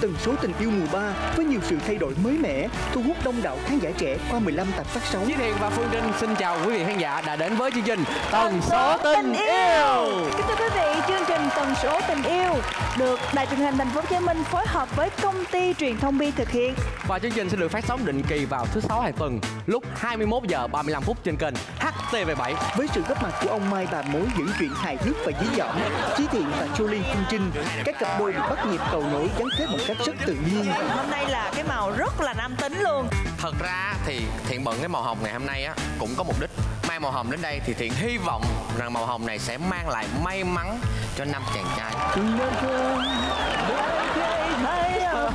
Tần số tình yêu mùa 3 với nhiều sự thay đổi mới mẻ, thu hút đông đảo khán giả trẻ qua 15 tập phát sóng. Chí Thiện và Phương Trinh xin chào quý vị khán giả đã đến với chương trình Tần số tình yêu. Kính thưa quý vị, chương trình Tần số tình yêu được Đài truyền hình Thành phố Hồ Chí Minh phối hợp với công ty truyền thông Bi thực hiện. Và chương trình sẽ được phát sóng định kỳ vào thứ sáu hàng tuần lúc 21 giờ 35 phút trên kênh HTV7. Với sự góp mặt của ông Mai Bà Mối những chuyện hài hước và dí dỏm, Chí Thiện và Jolie Phương Trinh, các cặp đôi được bắt nhịp cầu nối gắn kết một cách rất tự nhiên. Hôm nay là cái màu rất là nam tính luôn. Thật ra thì Thiện bận cái màu hồng ngày hôm nay á cũng có mục đích Mang màu hồng đến đây thì Thiện hy vọng rằng màu hồng này sẽ mang lại may mắn cho năm chàng trai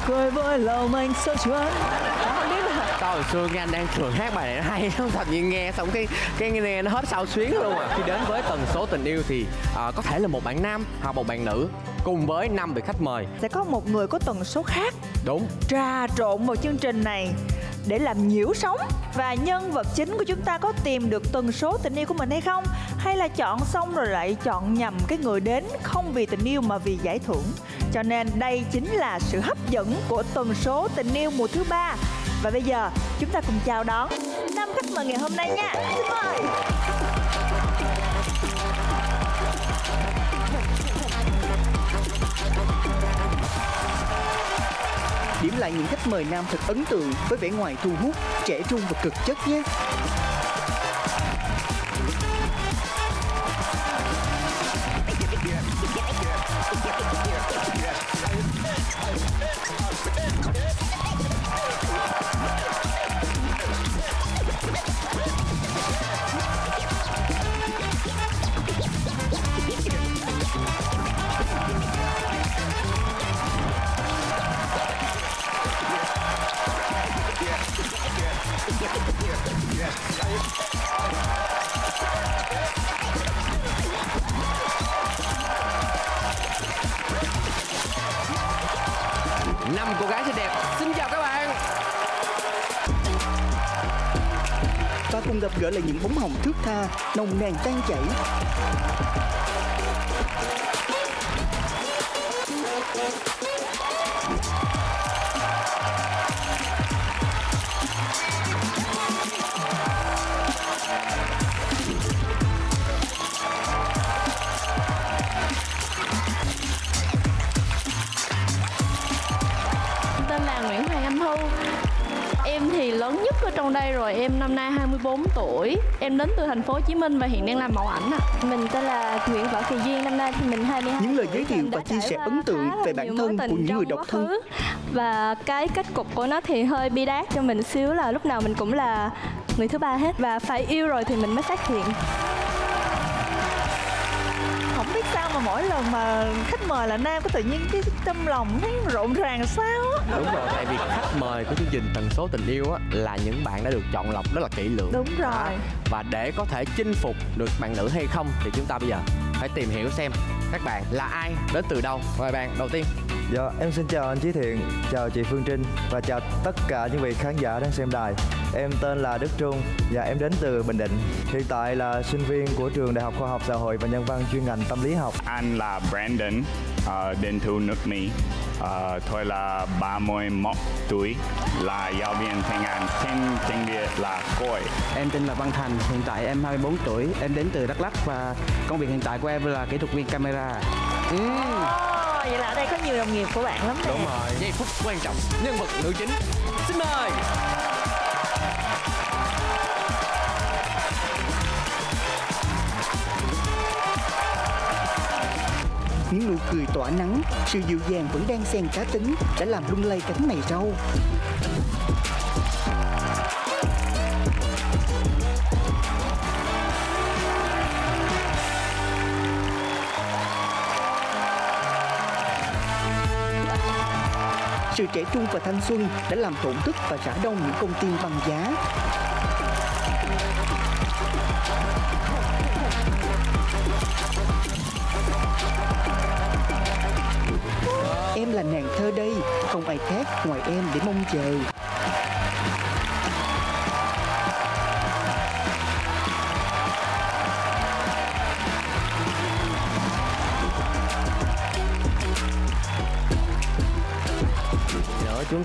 cười vui lòng anh chuan không biết là Sao hồi xưa nghe anh đang thường hát bài này nó hay lắm Thật nhiên nghe xong cái cái nghe nó hết sao xuyến luôn à. Khi đến với tần số tình yêu thì à, có thể là một bạn nam hoặc một bạn nữ Cùng với năm vị khách mời. Sẽ có một người có tần số khác. Đúng. Trà trộn vào chương trình này để làm nhiễu sóng và nhân vật chính của chúng ta có tìm được tần số tình yêu của mình hay không? Hay là chọn xong rồi lại chọn nhầm cái người đến không vì tình yêu mà vì giải thưởng? Cho nên đây chính là sự hấp dẫn của tần số tình yêu mùa thứ ba và bây giờ chúng ta cùng chào đón năm khách mời ngày hôm nay nha xin mời Điểm lại những khách mời nam thật ấn tượng với vẻ ngoài thu hút, trẻ trung và cực chất nhé. Là những bóng hồng thước tha, nồng nàn tan chảy. Đây rồi, em năm nay 24 tuổi. Em đến từ thành phố Hồ Chí Minh và hiện đang làm mẫu ảnh ạ. Mình tên là Nguyễn Võ Kỳ Duyên, năm nay thì mình 22 Những lời giới thiệu và chia sẻ ấn tượng về bản thân của tình những người độc thân. Và cái kết cục của nó thì hơi bi đát cho mình xíu là lúc nào mình cũng là người thứ ba hết. Và phải yêu rồi thì mình mới phát hiện biết sao mà mỗi lần mà khách mời là nam có tự nhiên cái tâm lòng thấy rộn ràng sao á Đúng rồi, tại vì khách mời của chương trình Tần số tình yêu á, là những bạn đã được chọn lọc rất là kỹ lưỡng Đúng rồi. Đó. Và để có thể chinh phục được bạn nữ hay không thì chúng ta bây giờ phải tìm hiểu xem các bạn là ai, đến từ đâu Mời bạn đầu tiên Dạ, em xin chào anh Chí Thiện, chào chị Phương Trinh và chào tất cả những vị khán giả đang xem đài. Em tên là Đức Trung và em đến từ Bình Định. Hiện tại là sinh viên của trường Đại học Khoa học Xã hội và Nhân văn chuyên ngành tâm lý học. Anh là Brandon, uh, đến từ nước Mỹ. Uh, tôi là 31 tuổi, là giáo viên tiếng Anh, tên tiếng Việt là Khôi. Em tên là Văn Thành, hiện tại em 24 tuổi, em đến từ Đắk Lắk và công việc hiện tại của em là kỹ thuật viên camera. Ồ, vậy là ở đây có nhiều đồng nghiệp của bạn lắm nè. Đúng rồi, giây phút quan trọng, nhân vật nữ chính. Xin mời. Những nụ cười tỏa nắng, sự dịu dàng vẫn đang xen cá tính đã làm lung lay cánh mày râu. Sự trẻ trung và thanh xuân đã làm tổn thức và rã đông những công tim băng giá. Em là nàng thơ đây, không ai khác ngoài em để mong chờ.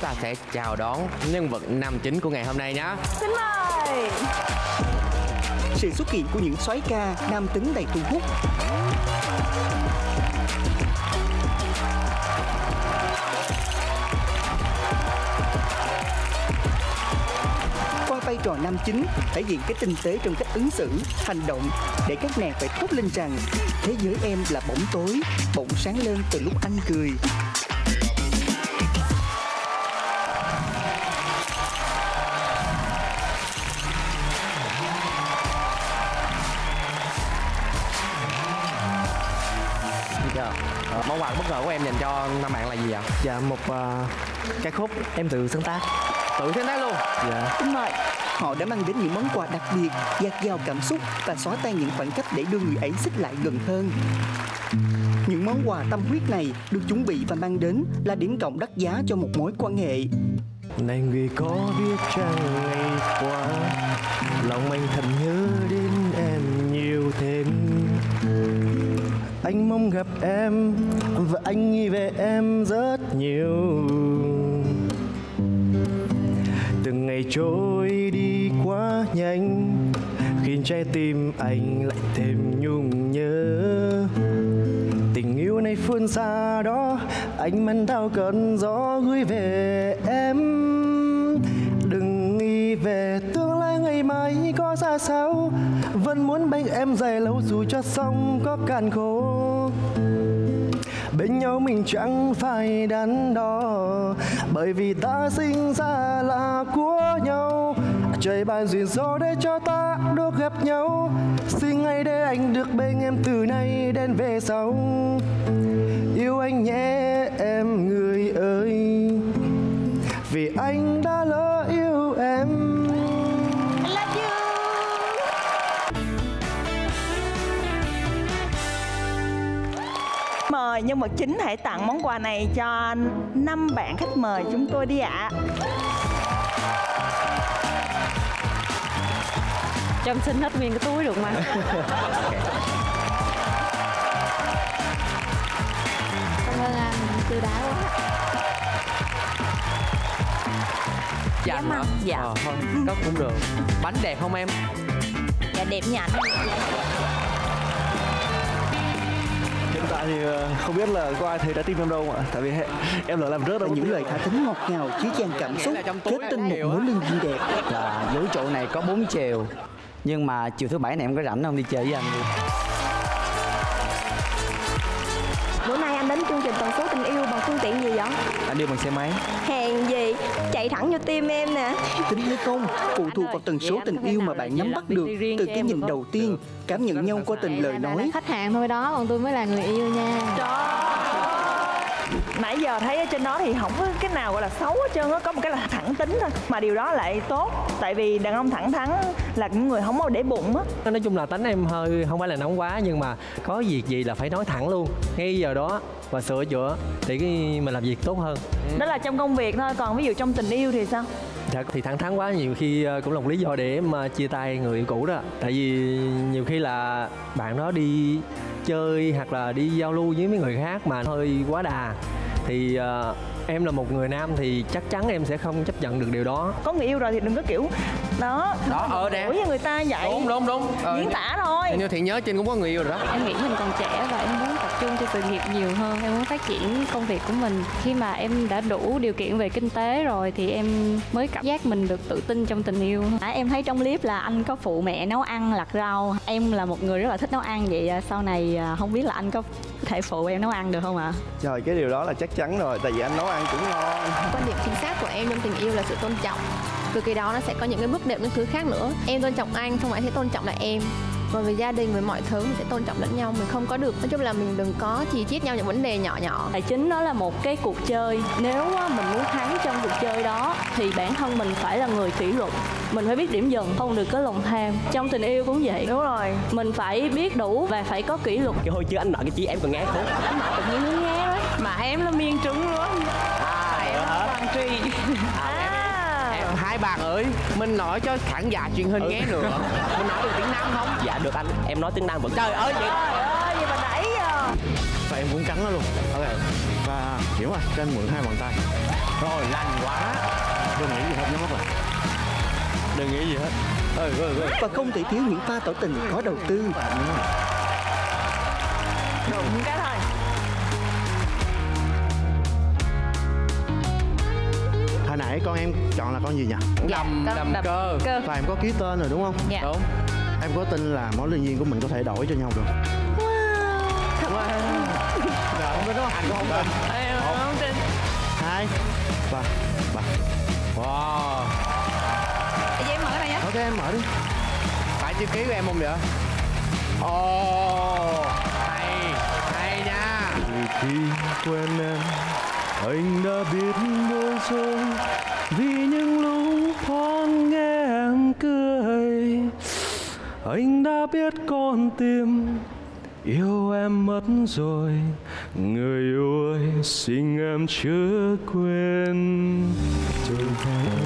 Ta sẽ chào đón nhân vật nam chính của ngày hôm nay nhé xin mời. Sự xuất hiện của những soái ca nam tính đầy thu hút. Qua vai trò nam chính thể hiện cái tinh tế trong cách ứng xử hành động để các nàng phải thốt lên rằng thế giới em là bóng tối bỗng sáng lên từ lúc anh cười quà bất ngờ của em dành cho năm bạn là gì ạ? Dạ một uh, ca khúc em tự sáng tác. Tự sáng tác luôn. Dạ. Xin mời. Họ đã mang đến những món quà đặc biệt dạt dào cảm xúc và xóa tan những khoảng cách để đưa người ấy xích lại gần hơn. Những món quà tâm huyết này được chuẩn bị và mang đến là điểm cộng đắt giá cho một mối quan hệ. Này người có biết chăng ngày qua Lòng anh thầm Anh mong gặp em Và anh nghĩ về em rất nhiều. Từng ngày trôi đi quá nhanh, Khiến trái tim anh lại thêm nhung nhớ. Tình yêu này phương xa đó Anh mang theo cơn gió gửi về em. Ấy có ra sao? Vẫn muốn bên em dài lâu dù cho sông có cạn khô Bên nhau mình chẳng phải đắn đo, Bởi vì ta sinh ra là của nhau. Trời ban duyên số để cho ta được gặp nhau. Xin ngay để anh được bên em từ nay đến về sau. Yêu anh nhé em người ơi, Vì anh đã lớn mời nhân vật chính hãy tặng món quà này cho năm bạn khách mời chúng tôi đi ạ cho em xin hết nguyên cái túi được mà cảm ơn anh chu đáo quá Dành hả? Dạ. Ờ, thôi, có cũng được. Bánh đẹp không em? dạ đẹp nha anh Hiện tại thì ờ, không biết là có ai thấy trái tim em đâu ạ. Tại vì em đã làm rớt đâu những lời thả thính ngọt ngào chứa chan cảm xúc kết tinh một mối lương duyên đẹp. Là vũ trụ này có 4 chiều nhưng mà chiều thứ bảy này em có rảnh không đi chơi với anh đi? Bữa nay anh đến chương trình tần số tình yêu tiện gì vậy? Anh đi bằng xe máy. Hèn gì, chạy thẳng vô tim em nè. Tính hay không phụ thuộc vào tần số tình yêu mà bạn nắm bắt được từ cái nhìn đầu tiên cảm nhận nhau qua từng lời nói. khách hàng thôi đó còn tôi mới là người yêu nha nãy giờ thấy ở trên đó thì không có cái nào gọi là xấu hết trơn á có một cái là thẳng tính thôi mà điều đó lại tốt. Tại vì đàn ông thẳng thắn là những người không có để bụng á. Nói chung là tính em hơi không phải là nóng quá nhưng mà có việc gì là phải nói thẳng luôn. Ngay giờ đó và sửa chữa để cái mình làm việc tốt hơn. Đó là trong công việc thôi còn ví dụ trong tình yêu thì sao? Thật thì thẳng thắn quá nhiều khi ờ, cũng là một lý do để mà chia tay người yêu cũ đó. Tại vì nhiều khi là bạn đó đi chơi hoặc là đi giao lưu với mấy người khác mà hơi quá đà thì uh, em là một người nam thì chắc chắn em sẽ không chấp nhận được điều đó. Có người yêu rồi thì đừng có kiểu đó. Đó, ờ, nè. với người ta vậy Đúng đúng đúng. Ờ, diễn tả thôi Như Thiện nhớ Trinh cũng có người yêu rồi đó. em nghĩ mình còn trẻ và em muốn tập trung cho sự nghiệp nhiều hơn. Em muốn phát triển công việc của mình. Khi mà em đã đủ điều kiện về kinh tế rồi thì em mới cảm giác mình được tự tin trong tình yêu. À, Em thấy trong clip là anh có phụ mẹ nấu ăn lặt rau. Em là một người rất là thích nấu ăn Vậy à, sau này à, không biết là anh có thể phụ em nấu ăn được không ạ? Trời cái điều đó là chắc chắn rồi Tại vì anh nấu ăn cũng ngon. Quan điểm chính xác của em trong tình yêu là sự tôn trọng từ cái đó nó sẽ có những cái bước đệm những thứ khác nữa. Em tôn trọng anh xong anh sẽ tôn trọng lại em. Còn về gia đình về mọi thứ mình sẽ tôn trọng lẫn nhau. Mình không có được nói chung là mình đừng có chỉ chiết nhau những vấn đề nhỏ nhỏ. Tài chính nó là một cái cuộc chơi. Nếu mình muốn thắng trong cuộc chơi đó Thì bản thân mình phải là người kỷ luật. Mình phải biết điểm dừng, không được có lòng tham. Trong tình yêu cũng vậy. Đúng rồi. Mình phải biết đủ và phải có kỷ luật. Cái hồi chưa anh nói cái chí em còn nghe không? Anh nói tự nhiên nghe đấy Mà em là miền trúng luôn. À Em là Hoàng Trì. Em, hai bạn ơi, mình nói cho khán giả truyền hình nghe nữa. Mình nói được tiếng Nam không? Dạ được anh, em nói tiếng Nam vẫn Trời ơi vậy. Trời ơi, gì mà nãy giờ. Và em cũng cắn nó luôn. Ok. Và hiểu rồi cho anh mượn hai bàn tay. Rồi lành quá. Đừng nghĩ gì hết nhắm mắt lại. Đừng nghĩ gì hết. Ừ, ừ, ừ. Và không thể thiếu những pha tỏ tình có đầu tư. Đụng cái thôi nãy con em chọn là con gì nhỉ? Đầm đầm cơ. và em có ký tên rồi đúng không? Dạ. Đúng. Em có tin là mối liên duyên của mình có thể đổi cho nhau được. Không tin đâu anh cũng không tin? Em không tin. Hai ba ba. Wow. Vậy em mở cái này nhé. Ok em mở đi. Phải chữ ký của em không vậy? Ồ hay hay nha. Khi quen em anh đã biết bối rối vì những lúc thoáng nghe em cười. Anh đã biết con tim yêu em mất rồi. Người yêu ơi xin em chớ quên.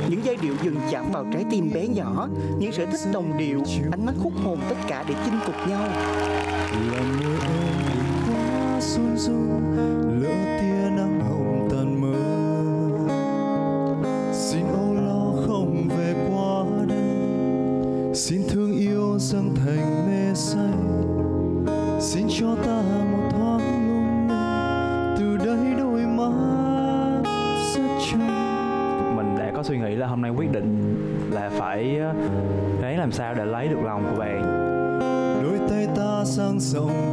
Những giai điệu dừng chạm vào trái tim bé nhỏ Những sở thích đồng điệu Ánh mắt hút hồn tất cả để chinh phục nhau. Làm môi em quá run run lỡ tia làm sao để lấy được lòng của bạn? Đôi tay ta sang rộng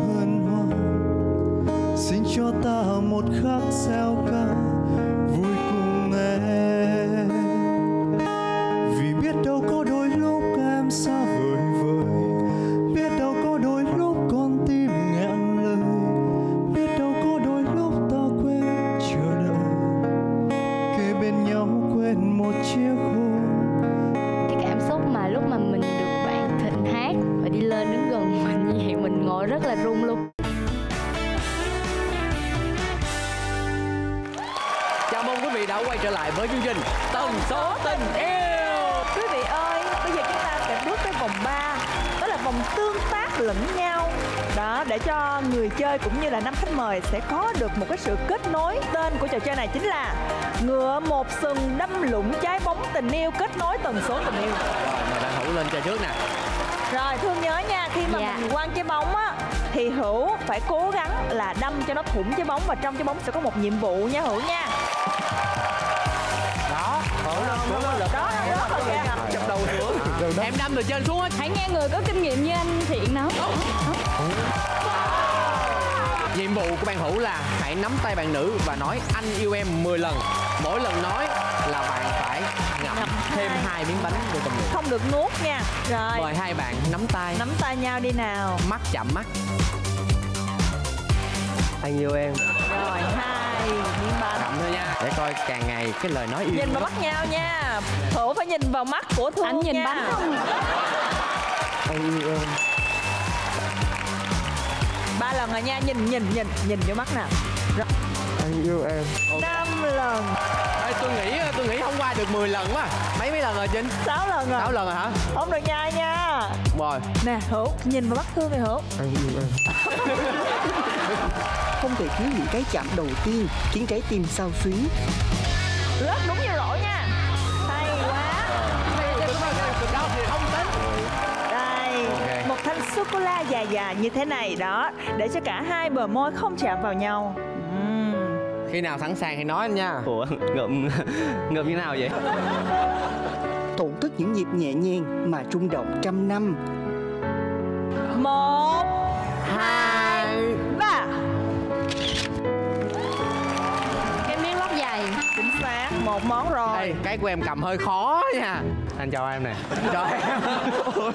sự kết nối. Tên của trò chơi này chính là ngựa một sừng đâm lũng trái bóng tình yêu kết nối tần số tình yêu. Rồi mời bạn hữu lên chơi trước nè. Rồi thương nhớ nha khi mà Dạ. mình quăng trái bóng á thì hữu phải cố gắng là đâm cho nó thủng trái bóng và trong trái bóng sẽ có một nhiệm vụ nha hữu nha. Đó đó đó đó kìa chập đầu xuống. Em đâm từ trên xuống hết hãy nghe người có kinh nghiệm như anh thiện nói nhiệm vụ của bạn hữu là hãy nắm tay bạn nữ và nói anh yêu em 10 lần. Mỗi lần nói là bạn phải ngậm thêm hai. miếng bánh vô trong miệng. Không được nuốt nha. Rồi. Mời hai bạn nắm tay. Nắm tay nhau đi nào. Mắt chạm mắt. Anh yêu em. Rồi hai miếng bánh. Chậm thôi nha. Để coi càng ngày cái lời nói yêu nhìn vào mắt nhau nha. Hữu phải nhìn vào mắt của thương anh nhìn nha. bánh không? Anh yêu em ba lần rồi nha nhìn nhìn nhìn nhìn vô mắt nào. Rồi. Anh yêu em. Năm lần. Ê, tôi nghĩ tôi nghĩ không qua được 10 lần quá. Mấy mấy lần rồi chính sáu lần rồi. Sáu lần rồi hả? Không được nhai nha. Rồi. Nè hữu nhìn vào mắt thương thì hữu. Anh yêu em. Không thể thiếu những cái chạm đầu tiên Khiến trái tim sao xuyến. Rớt đúng như rổ sô cô la dài dài như thế này đó để cho cả hai bờ môi không chạm vào nhau. Ừm. khi nào sẵn sàng thì nói anh nha. Ủa ngậm ngậm như nào vậy? Tổn thức những nhịp nhẹ nhàng Mà rung động trăm năm. Một hai ba. Cái miếng lót dày. Chính xác một món rồi. Ê, cái của em cầm hơi khó nha anh chào em nè. Trời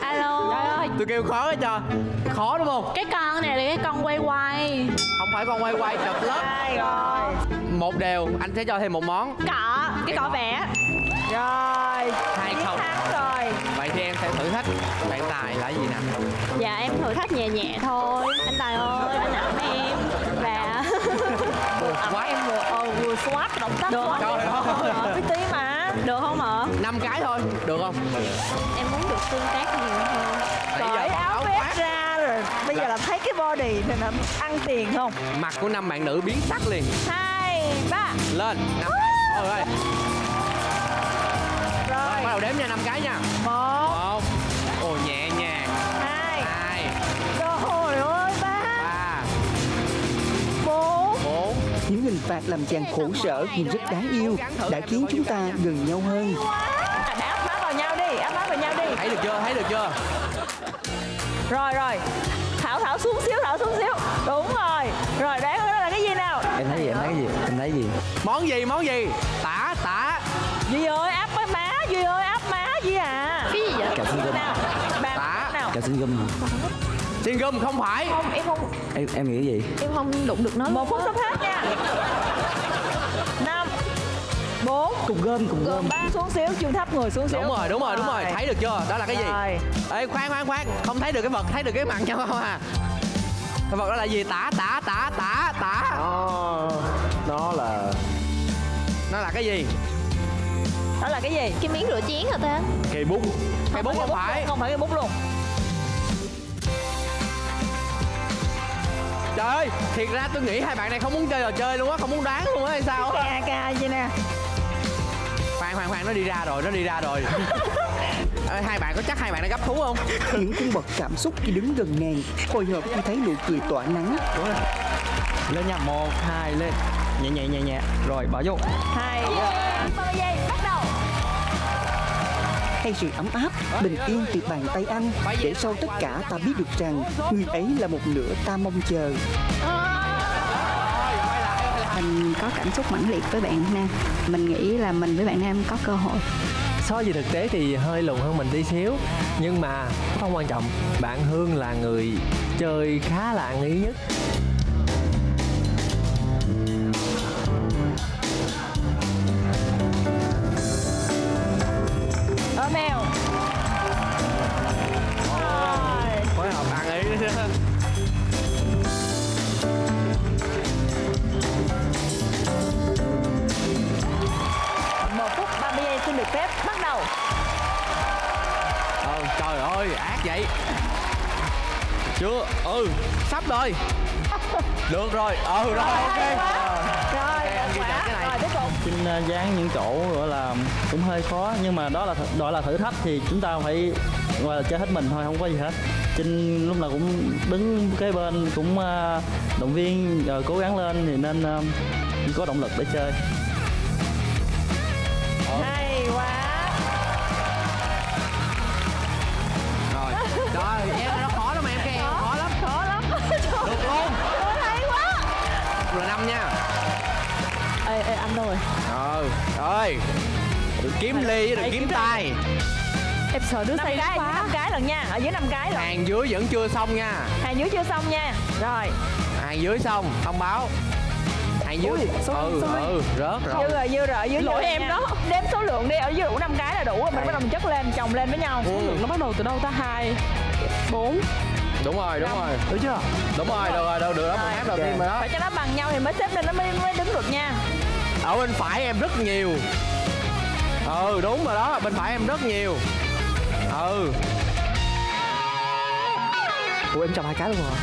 alo. Trời ơi tôi kêu khó hết cho khó đúng không? Cái con này là cái con quay quay. Không phải con quay quay chụp lớp rồi? Một đều anh sẽ cho thêm một món. Cọ cái cọ vẽ rồi. Hai không. rồi. Vậy thì em sẽ thử thách. Bạn tài là gì nè? Dạ em thử thách nhẹ nhẹ thôi. Anh tài ơi anh ẩm em. Và ẩm em vừa ờ, vừa swat động tác Được Trời ơi. tí tí mà được không ạ năm cái thôi được không? Em muốn được tương tác nhiều hơn. Cởi áo vest ra rồi. Bây giờ là thấy cái body thì là ăn tiền không? Mặt của năm bạn nữ biến sắc liền. Hai ba. Lên. Năm ơi rồi. Bắt đầu đếm nha năm cái nha. Một. Một. Ồ nhẹ nhàng. Hai. Hai. Trời ơi ba. Ba bốn. Bốn. Những hình phạt làm chàng khổ sở nhưng rất đáng yêu. Đã khiến chúng ta gần nhau hơn. Má vào nhau đi áp má vào nhau đi. Thấy được chưa thấy được chưa? Rồi rồi. Thảo thảo xuống xíu thảo xuống xíu. Đúng rồi. Rồi đoán đó là cái gì nào? Em thấy gì em thấy cái gì em thấy gì? Món gì món gì? Tả tả. Duy ơi áp cái má Duy ơi áp má Duy à. Cái gì vậy Cà xin gum. nào? Bạn Tả. nào? Cà xin gum Xin gum không phải. Không em không. Em, em nghĩ cái gì? Em không đụng được nó một phút sắp hết nha bốn. Cục gom cục gom ba xuống xíu chương thấp người xuống xíu. đúng rồi đúng rồi đúng rồi. Thấy được chưa? Đó là cái gì? Ê khoan khoan khoan. Không thấy được cái vật thấy được cái mặt nhau không à? Cái vật đó là gì? Tả tả tả tả tả. Nó nó là nó là cái gì? Đó là cái gì? Cái miếng rửa chén hả ta? Cây bút. Cây bút không phải. không phải cái bút luôn. Trời ơi thiệt ra tôi nghĩ hai bạn này không muốn chơi trò chơi luôn á không muốn đoán luôn á hay sao á? Ca ca gì nè khoan khoan khoan nó đi ra rồi nó đi ra rồi. Ê, hai bạn có chắc hai bạn đã gấp thú không? Những cung bậc cảm xúc khi đứng gần ngàn Hồi hộp khi thấy nụ cười tỏa nắng. Lên nha một hai lên. Nhẹ nhẹ nhẹ nhẹ. Rồi bỏ vô. Hai. Ba giây bắt đầu. Hay sự ấm áp, bình yên từ bàn tay anh Để sau tất cả ta biết được rằng Người ấy là một nửa ta mong chờ mình có cảm xúc mãnh liệt với bạn nam. Mình nghĩ là mình với bạn nam có cơ hội. So về thực tế thì hơi lùn hơn mình tí xíu. Nhưng mà không quan trọng. Bạn hương là người chơi khá là ăn ý nhất. Ừ. Sắp rồi. Được rồi. Ừ rồi ok. rồi ghi nhận cái này. rồi tiếp tục. Trinh à, dán những chỗ gọi là cũng hơi khó nhưng mà đó là gọi là thử thách thì chúng ta phải gọi là chơi hết mình thôi không có gì hết. Trinh lúc nào cũng đứng kế bên cũng à, động viên rồi cố gắng lên thì nên à, có động lực để chơi. Hay quá. Rồi rồi em nha. Ê ê anh đâu rồi? Ờ rồi đừng kiếm ly đừng kiếm tay. Em sợ đứa say cái năm cái lần nha ở dưới năm cái lần hàng dưới vẫn chưa xong nha. Hàng dưới chưa xong nha. Rồi. Hàng dưới xong thông báo. Hàng dưới Ui, sorry, ừ sorry. ừ rớt dư rồi rồi dư rồi dưới Lỗi em nha. đó. đếm số lượng đi ở dưới đủ năm cái là đủ rồi mình bắt đầu mình chất lên chồng lên với nhau. Ừ. nó bắt đầu từ đâu ta? Hai bốn đúng rồi đúng rồi. Đúng chưa? Đúng rồi được rồi được được đó một hát đầu tiên rồi đó. Phải cho nó bằng nhau thì mới xếp lên nó mới mới đứng được nha. Ở bên phải em rất nhiều. Ừ đúng rồi đó bên phải em rất nhiều. Ừ. Ủa em chồng hai cái luôn rồi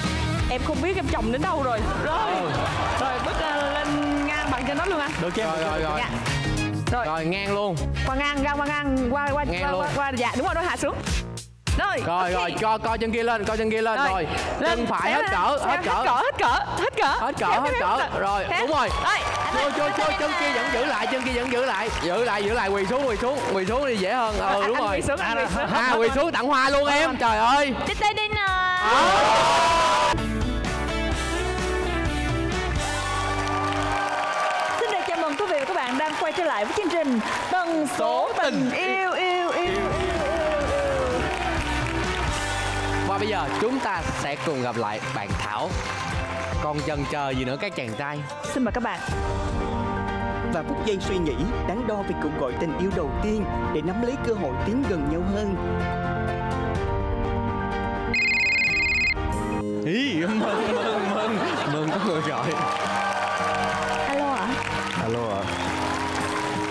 em không biết em chồng đến đâu rồi. Rồi. Rồi bước à, lên ngang bằng cho nó luôn anh. Được chưa? Rồi rồi rồi Dạ. Rồi. rồi ngang luôn. Qua ngang ra qua ngang qua qua Ngang qua, luôn. qua, qua dạ đúng rồi nó hạ xuống rồi. Rồi rồi co co chân kia lên co chân kia lên rồi, Lên, chân phải xéo hết lên, cỡ hết cỡ hết cỡ. Hết cỡ hết cỡ. Hết cỡ. Xéo. rồi Xéo. đúng rồi. Rồi. Anh Chua ơi, chua anh chua ơi, chân kia vẫn giữ lại chân kia vẫn giữ lại. Giữ lại giữ lại quỳ xuống quỳ xuống quỳ xuống đi dễ hơn. Ừ đúng rồi. à quỳ xuống tặng hoa luôn em. Trời ơi. Tiếp tay đi nào. Xin được chào mừng quý vị và các bạn đang quay trở lại với chương trình Tần số tình. Yêu bây giờ chúng ta sẽ cùng gặp lại bạn Thảo. Còn chần chờ gì nữa các chàng trai? Xin mời các bạn. Và phút giây suy nghĩ đắn đo về cuộc gọi tình yêu đầu tiên Để nắm lấy cơ hội tiến gần nhau hơn. Ý, mừng mừng mừng. Mừng có người gọi. Alo ạ. Alo ạ.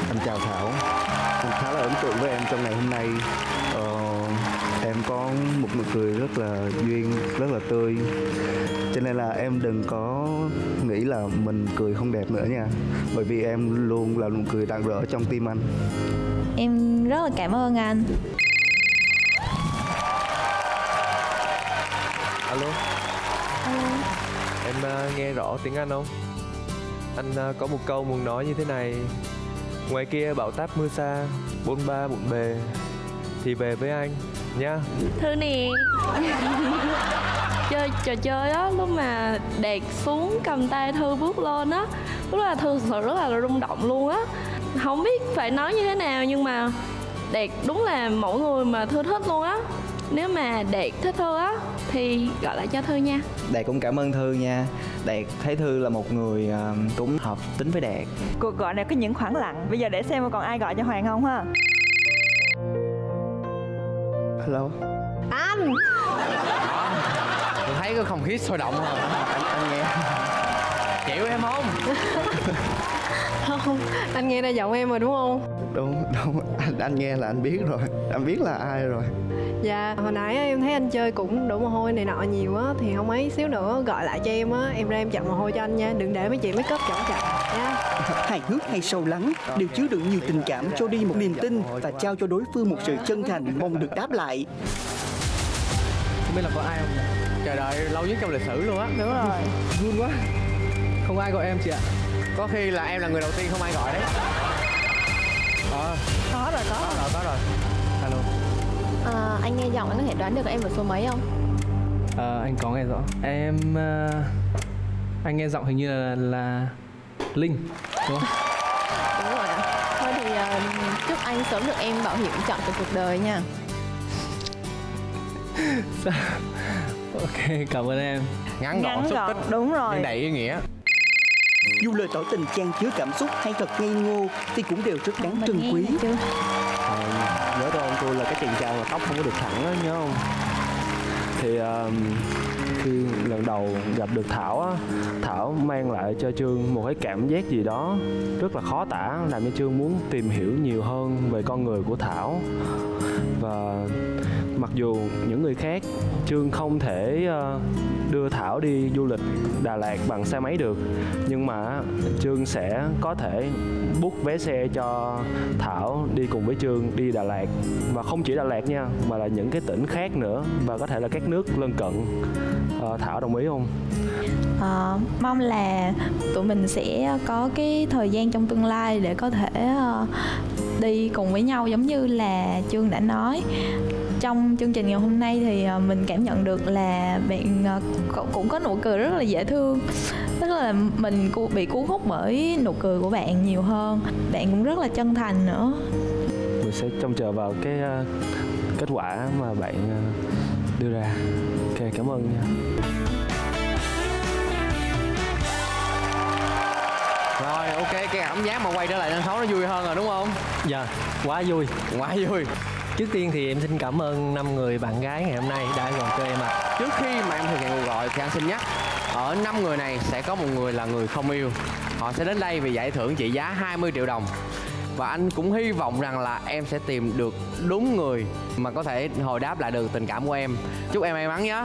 Em chào Thảo. Em khá là ấn tượng với em trong ngày hôm nay một nụ cười rất là duyên rất là tươi. Cho nên là em đừng có nghĩ là mình cười không đẹp nữa nha. Bởi vì em luôn là nụ cười rạng rỡ trong tim anh. Em rất là cảm ơn anh. Alo? Em ờ, nghe rõ tiếng anh không? Anh ờ, có một câu muốn nói như thế này. Ngoài kia bão táp mưa xa bốn ba bộn bề thì về với anh nhá. Thư nè. Chơi trò chơi á Lúc mà Đạt xuống cầm tay Thư bước lên á Lúc đó là Thư thực sự rất là rung động luôn á. Không biết phải nói như thế nào Nhưng mà Đạt đúng là mỗi người mà Thư thích luôn á. Nếu mà Đạt thích Thư á Thì gọi lại cho Thư nha. Đạt cũng cảm ơn Thư nha. Đạt thấy Thư là một người à, cũng hợp tính với Đạt Cuộc gọi này có những khoảng lặng. Bây giờ để xem còn ai gọi cho Hoàng không ha Hello. Anh! Tôi thấy cái không khí sôi động rồi anh, anh nghe. Chịu em không? Không, anh nghe ra giọng em rồi đúng không? đúng đúng. Anh anh nghe là anh biết rồi. Anh biết là ai rồi. Dạ, hồi nãy em thấy anh chơi cũng đổ mồ hôi này nọ nhiều á Thì không mấy xíu nữa gọi lại cho em á. Em ra em chặn mồ hôi cho anh nha. Đừng để mấy chị make up chọn chặt nha hài hước hay sâu lắng đều chứa đựng nhiều tình cảm cho đi một niềm tin và trao cho đối phương một sự chân thành mong được đáp lại. Không biết là có ai không nhỉ? chờ đợi lâu nhất trong lịch sử luôn á. Đúng rồi. Run quá. Không ai gọi em chị ạ. Có khi là em là người đầu tiên không ai gọi đấy. Ờ Có rồi, có. Có rồi có rồi. Alo. À, Anh nghe giọng anh có thể đoán được em ở số mấy không? Ờ, anh có nghe rõ. Em ờ, anh nghe giọng hình như là, là linh. Đúng không? Đúng rồi ạ. Thôi thì ờ, chúc anh sớm được em bảo hiểm chọn từ cuộc đời nha. Ok cảm ơn em. Ngắn gọn xúc tích đúng rồi. nhưng đầy ý nghĩa. Dù lời tỏ tình chan chứa cảm xúc hay thật ngây ngô thì cũng đều rất đáng trân quý. Ờ, nhớ tôi ông tôi là cái tình trạng mà tóc không có được thẳng á nhớ không? Thì ờ, khi lần đầu gặp được thảo á, thảo mang lại cho trương một cái cảm giác gì đó rất là khó tả, làm cho trương muốn tìm hiểu nhiều hơn về con người của thảo. Và mặc dù những người khác trương không thể ờ, đưa thảo đi du lịch đà lạt bằng xe máy được. Nhưng mà trương sẽ có thể book vé xe cho thảo đi cùng với trương đi đà lạt. Và không chỉ đà lạt nha mà là những cái tỉnh khác nữa và có thể là các nước lân cận. Ờ, thảo đồng ý không? À, mong là tụi mình sẽ có cái thời gian trong tương lai để có thể uh, đi cùng với nhau giống như là Trương đã nói trong chương trình ngày hôm nay thì ờ, mình cảm nhận được là bạn ờ, cũng có nụ cười rất là dễ thương. Tức là mình bị cuốn hút bởi nụ cười của bạn nhiều hơn. Bạn cũng rất là chân thành nữa. Mình sẽ trông chờ vào cái ờ, kết quả mà bạn đưa ra. Ok cảm ơn nha. Rồi ok cái cảm giác mà quay trở lại sân khấu nó vui hơn rồi đúng không? Dạ quá vui. Quá vui trước tiên thì em xin cảm ơn năm người bạn gái ngày hôm nay đã gọi cho em ạ. Trước khi mà em thực hiện cuộc gọi thì anh xin nhắc ở năm người này sẽ có một người là người không yêu. Họ sẽ đến đây vì giải thưởng trị giá 20 triệu đồng. Và anh cũng hy vọng rằng là em sẽ tìm được đúng người mà có thể hồi đáp lại được tình cảm của em. Chúc em may mắn nhé.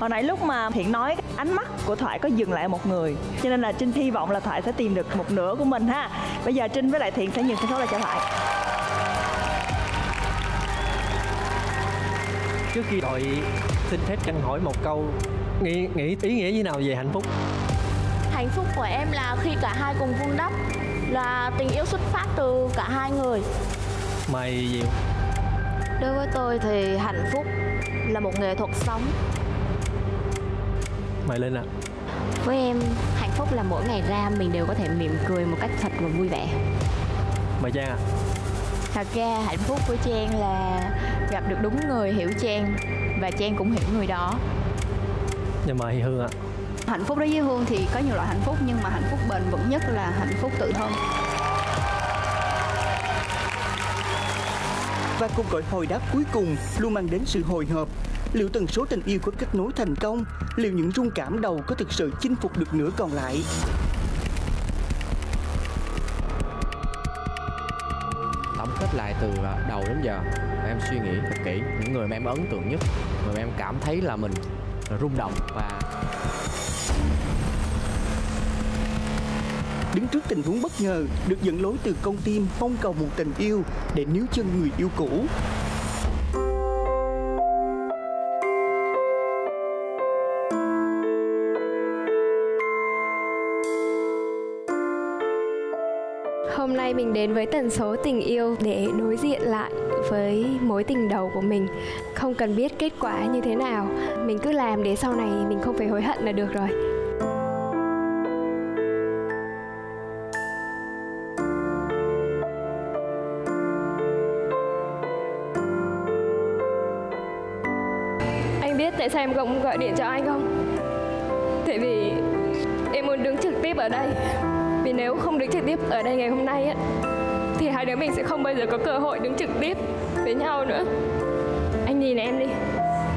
Hồi nãy lúc mà Thiện nói ánh mắt của Thoại có dừng lại một người Cho nên là Trinh hy vọng là Thoại sẽ tìm được một nửa của mình ha. Bây giờ Trinh với lại Thiện sẽ nhường sân khấu lại cho Thoại trước khi đội xin phép anh hỏi một câu. Nghĩ nghĩ ý nghĩa như nào về hạnh phúc? Hạnh phúc của em là khi cả hai cùng vun đắp Là tình yêu xuất phát từ cả hai người. Mày diệu Đối với tôi thì hạnh phúc là một nghệ thuật sống. Mày lên ạ. Với em, hạnh phúc là mỗi ngày ra mình đều có thể mỉm cười một cách thật và vui vẻ. mày trang ạ thật ra hạnh phúc của Trang là gặp được đúng người hiểu Trang và Trang cũng hiểu người đó nhưng mà hương ạ hạnh phúc đối với hương thì có nhiều loại hạnh phúc nhưng mà hạnh phúc bền vững nhất là hạnh phúc tự thân Và cuộc gọi hồi đáp cuối cùng luôn mang đến sự hồi hộp. Liệu tần số tình yêu có kết nối thành công? Liệu những rung cảm đầu có thực sự chinh phục được nửa còn lại? Từ à, đầu đến giờ và em suy nghĩ thật kỹ những người mà em ấn tượng nhất người mà em cảm thấy là mình rung động và Đứng trước tình huống bất ngờ, được dẫn lối từ con tim mong cầu một tình yêu để níu chân người yêu cũ. Nay mình đến với tần số tình yêu để đối diện lại với mối tình đầu của mình. Không cần biết kết quả như thế nào, mình cứ làm để sau này mình không phải hối hận là được rồi. Anh biết tại sao em không gọi điện cho anh không? Tại vì em muốn đứng trực tiếp ở đây nếu không đứng trực tiếp ở đây ngày hôm nay á, thì hai đứa mình sẽ không bao giờ có cơ hội đứng trực tiếp với nhau nữa. Anh nhìn em đi,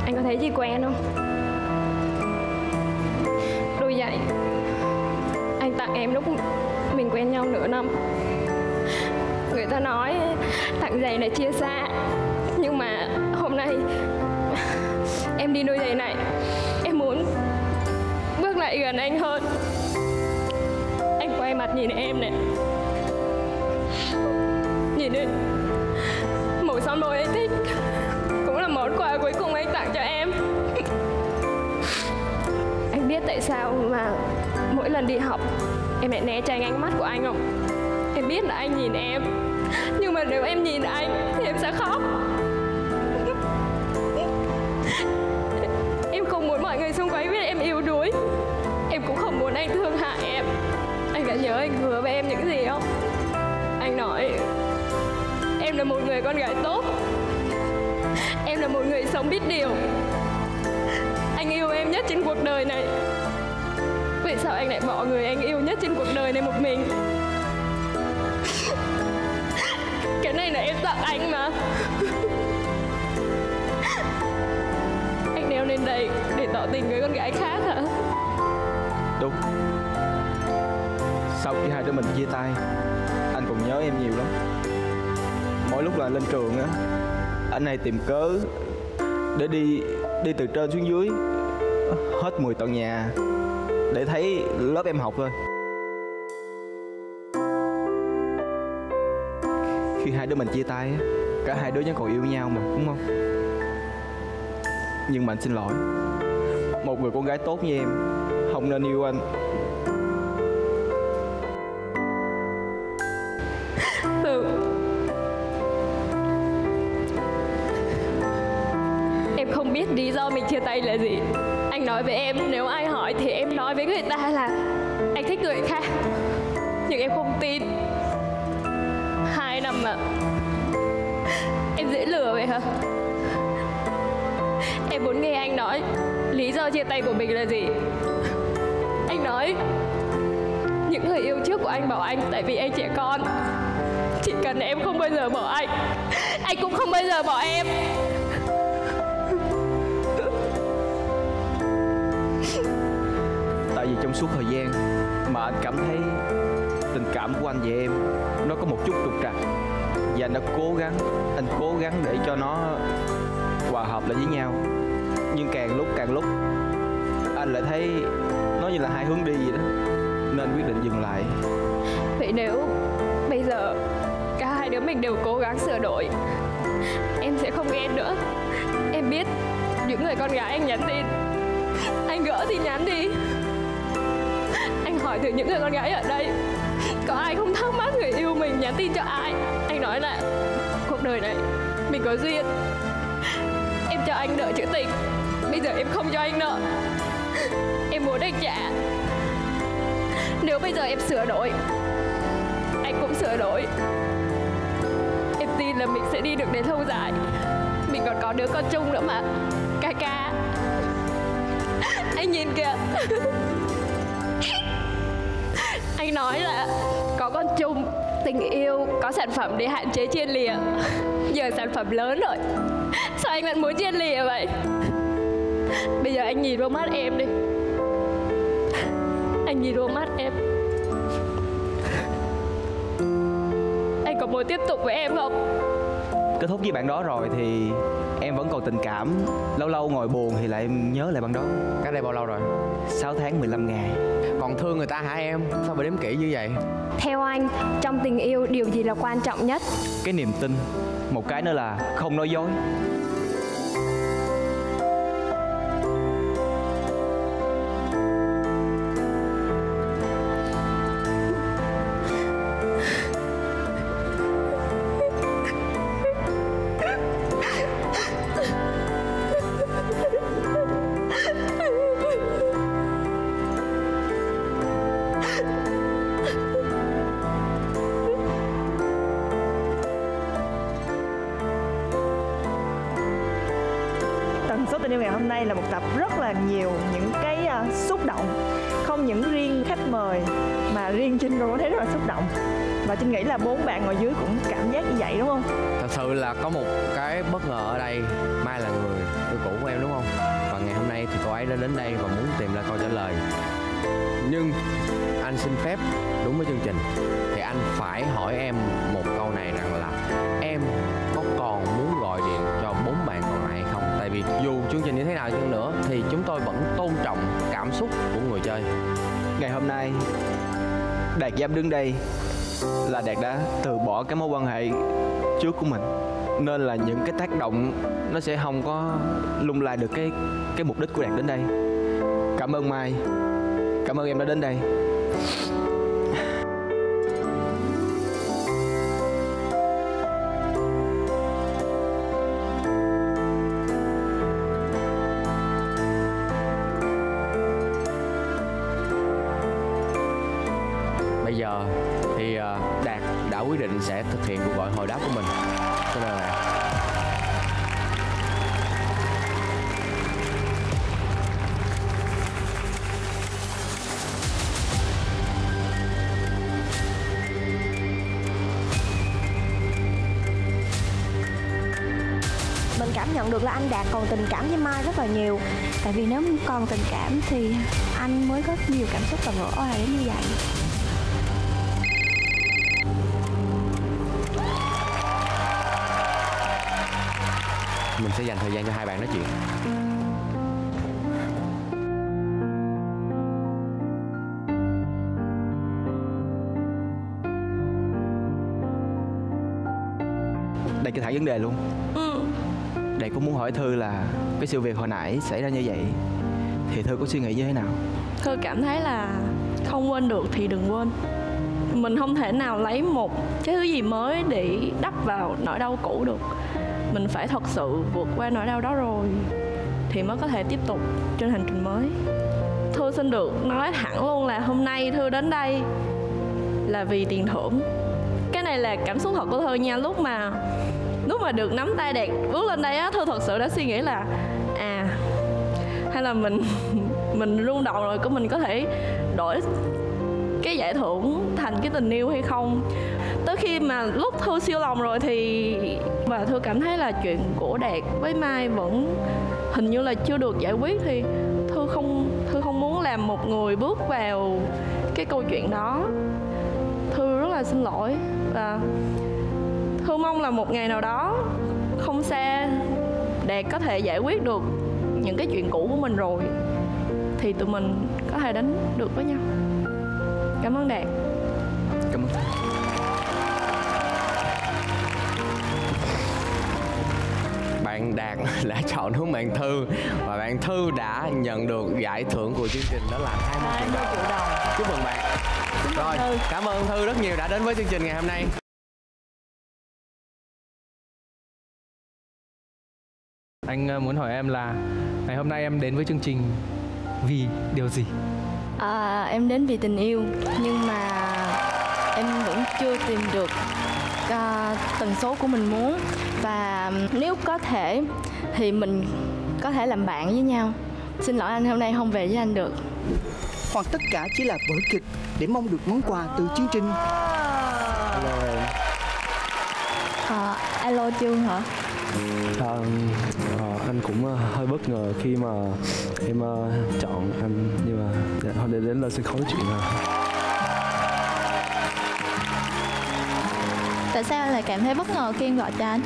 anh có thấy gì quen không? Đôi giày, anh tặng em lúc mình quen nhau nửa năm. Người ta nói tặng giày là chia xa, nhưng mà hôm nay em đi đôi giày này, em muốn bước lại gần anh hơn nhìn em nè nhìn đi. Màu son môi anh thích. Cũng là món quà cuối cùng anh tặng cho em. Anh biết tại sao mà mỗi lần đi học, em lại né tránh ánh mắt của anh không? Em biết là anh nhìn em. Nhưng mà nếu em nhìn anh, thì em sẽ khóc. Em không muốn mọi người xung quanh biết em yếu đuối. Em cũng không muốn anh thương hại em nhớ anh hứa với em những gì không? Anh nói, em là một người con gái tốt. Em là một người sống biết điều. Anh yêu em nhất trên cuộc đời này. Vậy sao anh lại bỏ người anh yêu nhất trên cuộc đời này một mình? Cái này là em tặng anh mà. Anh đeo lên đây để tỏ tình với con gái khác hả? Đúng. Sau khi hai đứa mình chia tay, Anh còn nhớ em nhiều lắm. Mỗi lúc là lên trường á, Anh hay tìm cớ Để đi đi từ trên xuống dưới, Hết 10 tầng nhà Để thấy lớp em học thôi. Khi hai đứa mình chia tay Cả hai đứa vẫn còn yêu nhau mà, đúng không? Nhưng mà anh xin lỗi, Một người con gái tốt như em Không nên yêu anh. Biết lý do mình chia tay là gì. Anh nói với em, nếu ai hỏi thì em nói với người ta là anh thích người khác. Nhưng em không tin. Hai năm mà em dễ lừa vậy hả? Em muốn nghe anh nói lý do chia tay của mình là gì. Anh nói, những người yêu trước của anh bảo anh tại vì anh trẻ con. Chỉ cần em không bao giờ bỏ anh anh cũng không bao giờ bỏ em. Trong suốt thời gian Mà anh cảm thấy Tình cảm của anh và em Nó có một chút trục trặc Và anh đã cố gắng, Anh cố gắng để cho nó Hòa hợp lại với nhau. Nhưng càng lúc càng lúc, Anh lại thấy Nó như là hai hướng đi vậy đó. Nên quyết định dừng lại. Vậy nếu bây giờ cả hai đứa mình đều cố gắng sửa đổi, em sẽ không ghen nữa. Em biết những người con gái anh nhắn tin, anh gỡ thì nhắn đi hỏi từ những người con gái ở đây, có ai không thắc mắc người yêu mình nhắn tin cho ai? Anh nói là cuộc đời này mình có duyên. Em cho anh nợ chữ tình, bây giờ em không cho anh nợ. Em muốn anh trả. Nếu bây giờ em sửa đổi, anh cũng sửa đổi. Em tin là mình sẽ đi được đến lâu dài. Mình còn có đứa con chung nữa mà, ca ca. Anh nhìn kìa anh nói là có con chung, tình yêu, có sản phẩm để hạn chế chia lìa. Giờ sản phẩm lớn rồi. Sao anh vẫn muốn chia lìa vậy? Bây giờ anh nhìn vào mắt em đi. Anh nhìn vào mắt em. Anh có muốn tiếp tục với em không? Kết thúc với bạn đó rồi thì em vẫn còn tình cảm. Lâu lâu ngồi buồn thì lại nhớ lại bạn đó. Cách đây bao lâu rồi? 6 tháng 15 ngày. Còn thương người ta hả em? Sao mà đếm kỹ như vậy? Theo anh trong tình yêu điều gì là quan trọng nhất? Cái niềm tin. Một cái nữa là không nói dối xin phép đúng với chương trình. Thì anh phải hỏi em một câu này rằng là em có còn muốn gọi điện cho bốn bạn còn lại hay không? Tại vì dù chương trình như thế nào chăng nữa, thì chúng tôi vẫn tôn trọng cảm xúc của người chơi. Ngày hôm nay, đạt dám đứng đây là đạt đã từ bỏ cái mối quan hệ trước của mình. Nên là những cái tác động nó sẽ không có lung lại được cái cái mục đích của đạt đến đây. Cảm ơn mai. Cảm ơn em đã đến đây bây giờ thì à, đạt đã quyết định sẽ thực hiện được là anh đạt còn tình cảm với mai rất là nhiều. Tại vì nếu còn tình cảm thì anh mới có nhiều cảm xúc và vỡ hòa đến như vậy. Mình sẽ dành thời gian cho hai bạn nói chuyện. Đạt cho thẳng vấn đề luôn. Ừ đạt cũng muốn hỏi thư là cái sự việc hồi nãy xảy ra như vậy thì thư có suy nghĩ như thế nào? Thư cảm thấy là không quên được thì đừng quên. Mình không thể nào lấy một cái thứ gì mới để đắp vào nỗi đau cũ được. Mình phải thật sự vượt qua nỗi đau đó rồi Thì mới có thể tiếp tục trên hành trình mới. Thư xin được nói thẳng luôn là hôm nay Thư đến đây là vì tiền thưởng. Cái này là cảm xúc thật của Thư nha. Lúc mà lúc mà được nắm tay đẹp bước lên đây á Thư thật sự đã suy nghĩ là À hay là mình mình rung động rồi của mình có thể đổi cái giải thưởng thành cái tình yêu hay không? Tới khi mà lúc thư siêu lòng rồi thì, và thư cảm thấy là chuyện của đạt với mai vẫn hình như là chưa được giải quyết thì thư không thư không muốn làm một người bước vào cái câu chuyện đó. Thư rất là xin lỗi và thư mong là một ngày nào đó không xa đạt có thể giải quyết được những cái chuyện cũ của mình rồi thì tụi mình có thể đến được với nhau. Cảm ơn đạt cảm ơn. Bạn đạt đã chọn hướng bạn thư và bạn thư đã nhận được giải thưởng của chương trình đó là 20 triệu đồng. Chúc mừng bạn. Rồi cảm ơn thư rất nhiều đã đến với chương trình ngày hôm nay Anh ờ, muốn hỏi em là ngày hôm nay em đến với chương trình vì điều gì? À, em đến vì tình yêu nhưng mà em vẫn chưa tìm được à, tần số của mình muốn và nếu có thể thì mình có thể làm bạn với nhau. Xin lỗi anh hôm nay không về với anh được. Hoặc tất cả chỉ là vở kịch để mong được món quà từ chương trình. À, alo Trương hả? À, anh cũng ờ, hơi bất ngờ khi mà em ờ, chọn anh nhưng mà để, thôi để đến lên sân khấu chuyện à. tại sao anh lại cảm thấy bất ngờ khi em gọi cho anh?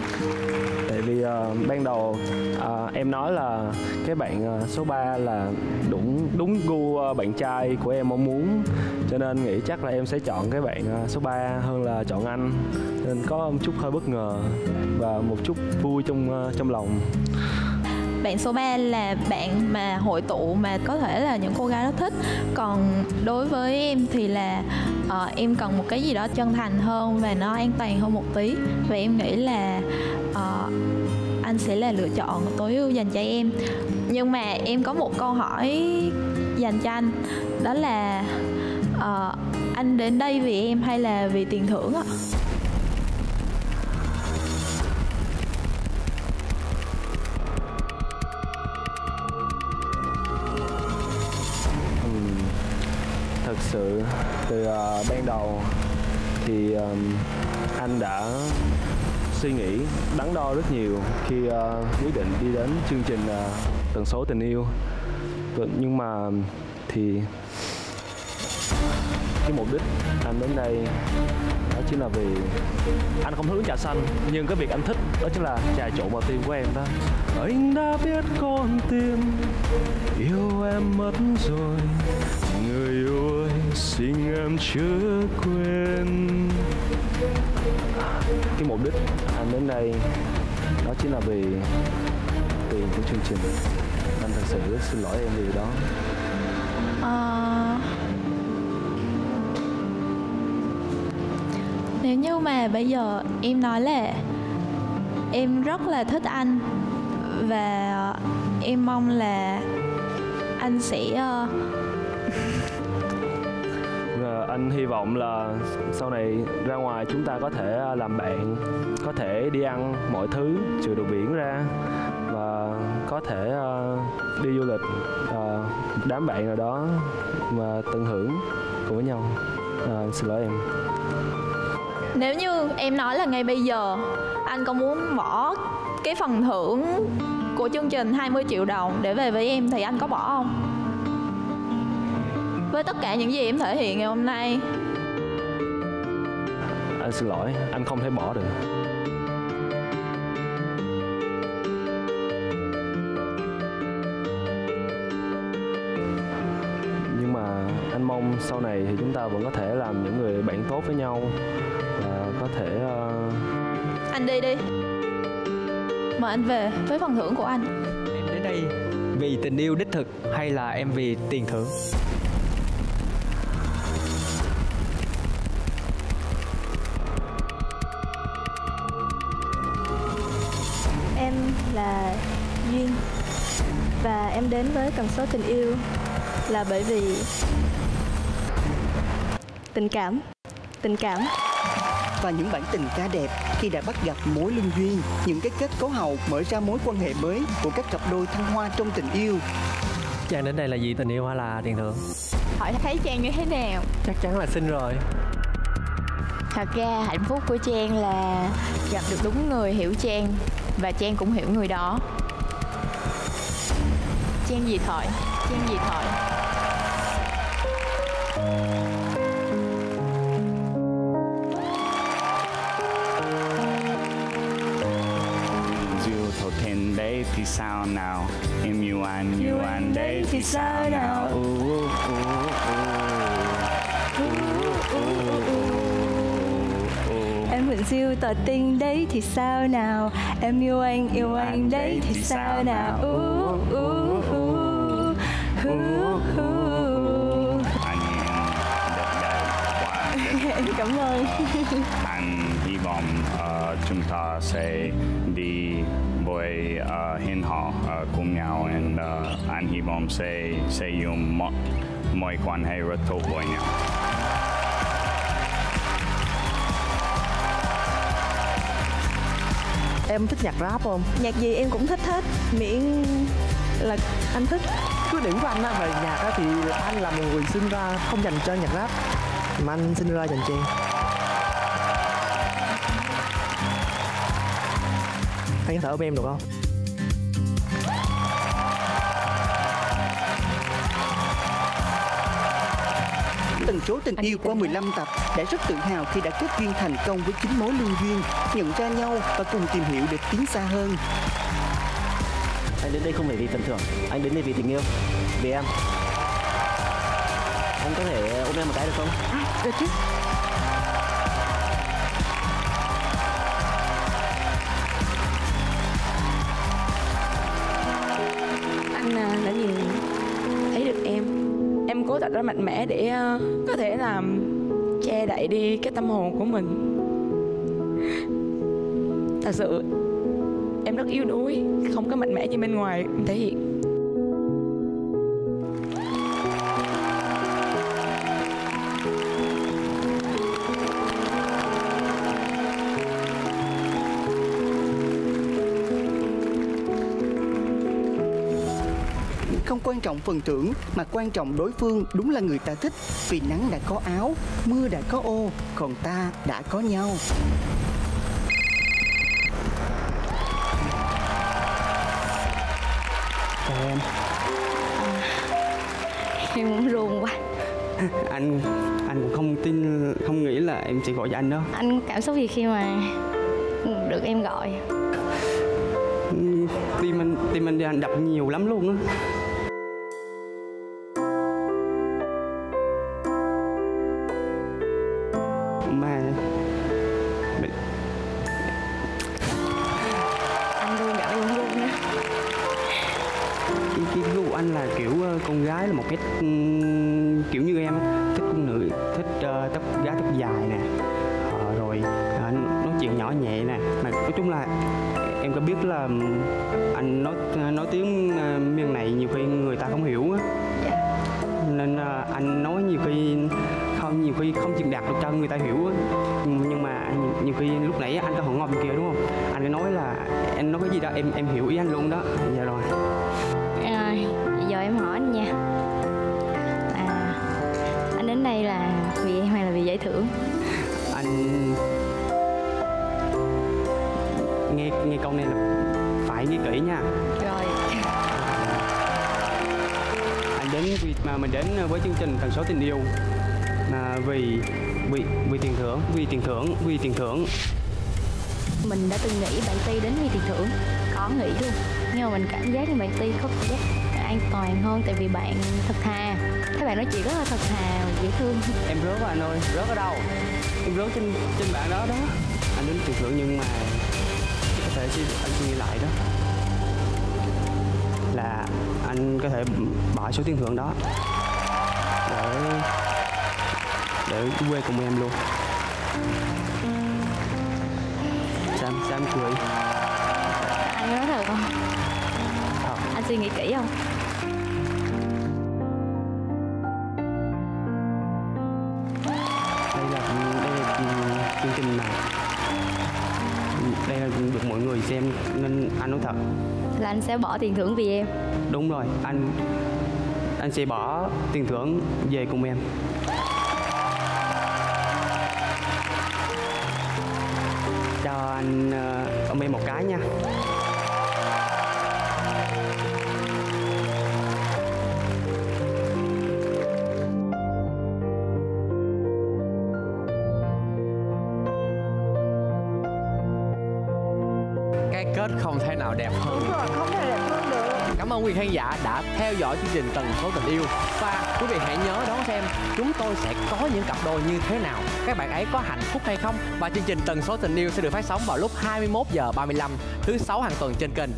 Tại vì uh, ban đầu uh, em nói là cái bạn uh, số 3 là đúng đúng gu uh, bạn trai của em mong muốn. Cho nên nghĩ chắc là em sẽ chọn cái bạn uh, số 3 hơn là chọn anh. Nên có một chút hơi bất ngờ và một chút vui trong uh, trong lòng bạn số 3 là bạn mà hội tụ mà có thể là những cô gái rất thích. Còn đối với em thì là uh, em cần một cái gì đó chân thành hơn và nó an toàn hơn một tí. Và em nghĩ là uh, anh sẽ là lựa chọn tối ưu dành cho em. Nhưng mà em có một câu hỏi dành cho anh đó là uh, anh đến đây vì em hay là vì tiền thưởng ạ? Từ uh, ban đầu thì um, anh đã suy nghĩ đắn đo rất nhiều khi uh, quyết định đi đến chương trình uh, tần số tình yêu. Vâng, nhưng mà thì cái mục đích anh đến đây đó chính là vì anh không hướng trà xanh nhưng cái việc anh thích đó chính là trà trộn vào tim của em đó. Anh đã biết con tim yêu em mất rồi xin em chớ quên. Cái mục đích anh đến đây đó chính là vì tiền của chương trình. Anh thật sự rất xin lỗi em vì đó. À... nếu như mà bây giờ em nói là em rất là thích anh và em mong là anh sẽ uh, Ờ, anh hy vọng là sau này ra ngoài chúng ta có thể ờ, làm bạn có thể đi ăn mọi thứ trừ đồ biển ra và có thể uh, đi du lịch uh, đám bạn nào đó mà tận hưởng cùng với nhau uh, xin lỗi em nếu như em nói là ngay bây giờ anh có muốn bỏ cái phần thưởng của chương trình 20 triệu đồng để về với em thì anh có bỏ không? Với tất cả những gì em thể hiện ngày hôm nay. Anh xin lỗi, anh không thể bỏ được. Nhưng mà anh mong sau này thì chúng ta vẫn có thể làm những người bạn tốt với nhau Và có thể uh... Anh đi đi. Mời anh về với phần thưởng của anh. Em đến đây vì tình yêu đích thực hay là em vì tiền thưởng? Em đến với tần số tình yêu là bởi vì tình cảm tình cảm và những bản tình ca đẹp khi đã bắt gặp mối lương duyên, những cái kết cấu hậu mở ra mối quan hệ mới của các cặp đôi thăng hoa trong tình yêu. Trang đến đây là vì tình yêu hay là tiền thưởng? Hỏi thấy Trang như thế nào? Chắc chắn là xinh rồi. Thật ra hạnh phúc của Trang là gặp được đúng người hiểu Trang và Trang cũng hiểu người đó. Trang gì thoại, Trang gì thoại. đây thì sao nào? Em yêu anh yêu anh đây thì sao nào? em vẫn siêu tỏ tình đấy thì sao nào? Em yêu anh yêu anh đấy thì sao nào? uh, uh, uh, uh, uh. em cảm ơn anh hy vọng uh, chúng ta sẽ đi với uh, hiên họ uh, cùng nhau and uh, anh hy vọng sẽ sẽ dùng mọi, mọi quan hệ rất tốt với nhau. Em thích nhạc rap không? Nhạc gì em cũng thích hết, miễn là anh thích. Điểm của anh á về nhạc á thì anh là một người sinh ra không dành cho nhạc rap mà anh sinh ra dành cho em. Anh có thể ôm em được không? tần số tình yêu qua 15 tập đã rất tự hào khi đã kết duyên thành công với chính mối lương duyên, nhận ra nhau và cùng tìm hiểu để tiến xa hơn. Anh đến đây không phải vì phần thưởng, anh đến đây vì tình yêu, vì em. Anh có thể ờ, ôm em một cái được không? À, được chứ. anh ờ, đã nhìn thấy được em em cố tạo ra mạnh mẽ để ờ, có thể làm che đậy đi cái tâm hồn của mình thật sự em rất yếu đuối không có mạnh mẽ như bên ngoài em thể hiện Không quan trọng phần thưởng mà quan trọng đối phương đúng là người ta thích vì nắng đã có áo, mưa đã có ô, còn ta đã có nhau. Chào em Em cũng run quá. Anh anh cũng không tin không nghĩ là em sẽ gọi cho anh đó. Anh cảm xúc gì khi mà được em gọi? Tim anh tim anh đang đập nhiều lắm luôn á gái là một cái ừm, kiểu như em thích con nữ thích ờ, tóc gái tóc dài nè Ờ, rồi ờ, nói chuyện nhỏ nhẹ nè. Mà nói chung là em có biết là ừm, anh nói nói tiếng ờ, miền này nhiều khi người ta không hiểu á. Nên ờ, anh nói nhiều khi không nhiều khi không truyền đạt được cho người ta hiểu á. Nhưng mà nhiều, khi lúc nãy anh có hỏi bên kia đúng không? Anh cái nói là em nói cái gì đó em em hiểu ý anh luôn đó. Dạ rồi câu này là phải nghe kỹ nha. Rồi. Anh đến vì mà mình đến với chương trình tần số tình yêu. Mà vì vì vì tiền thưởng vì tiền thưởng vì tiền thưởng. Mình đã từng nghĩ bạn Ti đến vì tiền thưởng. Có nghĩ luôn Nhưng mà mình cảm giác như bạn Ti có cảm giác an toàn hơn Tại vì bạn thật thà. Các bạn nói chuyện rất là thật thà, dễ thương. Em rớt rồi anh ơi rớt ở đâu? Em rớt trên trên bạn đó đó. Anh đến tiền thưởng nhưng mà suy- anh suy nghĩ lại đó là anh có thể bỏ số tiền thưởng đó để để quê cùng em luôn sao sao em cười Anh nói thật không? Anh suy nghĩ kỹ không? Thật. Là anh sẽ bỏ tiền thưởng vì em. Đúng rồi anh anh sẽ bỏ tiền thưởng về cùng em. Cho anh ôm em một cái nha nào đẹp hơn. Đúng rồi, không thể đẹp hơn được. Cảm ơn quý khán giả đã theo dõi chương trình Tần số tình yêu. Và quý vị hãy nhớ đón xem chúng tôi sẽ có những cặp đôi như thế nào. Các bạn ấy có hạnh phúc hay không? Và chương trình Tần số tình yêu sẽ được phát sóng vào lúc 21 giờ 35 thứ sáu hàng tuần trên kênh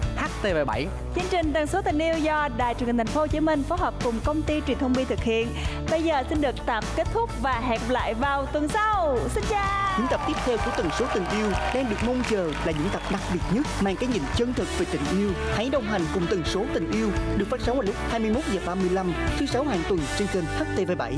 HTV7 Chương trình Tần số tình yêu do Đài truyền hình Thành phố Hồ Chí Minh phối hợp cùng công ty truyền thông Bi thực hiện. Bây giờ xin được tạm kết thúc và hẹn gặp lại vào tuần sau. Xin chào. Những tập tiếp theo của tần số tình yêu đang được mong chờ là những tập đặc biệt nhất mang cái nhìn chân thực về tình yêu. Hãy đồng hành cùng tần số tình yêu được phát sóng vào lúc 21 giờ 35 thứ sáu hàng tuần trên kênh HTV7.